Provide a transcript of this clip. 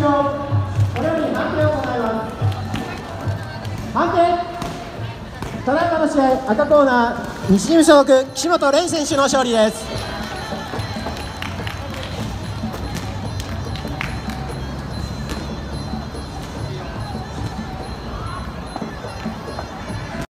こよ判定を行いまトラの試合赤コーナー西事所属岸本蓮選手の勝利です。